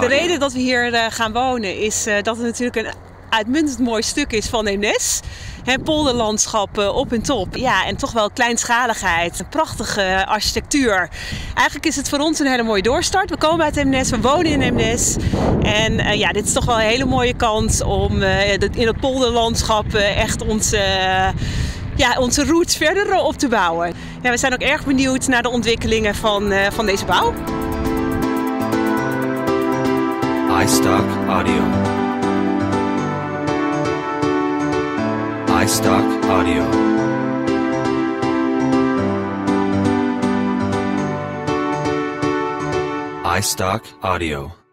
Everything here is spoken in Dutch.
De reden dat we hier uh, gaan wonen is uh, dat het natuurlijk een uitmuntend mooi stuk is van Eemnes. He, polderlandschap uh, op en top. Ja, en toch wel kleinschaligheid. Een prachtige architectuur. Eigenlijk is het voor ons een hele mooie doorstart. We komen uit Eemnes, we wonen in Eemnes. En ja, dit is toch wel een hele mooie kans om in het polderlandschap echt onze ja, onze roots verder op te bouwen. Ja, we zijn ook erg benieuwd naar de ontwikkelingen van, van deze bouw. iStock Audio. iStock Audio. iStock Audio.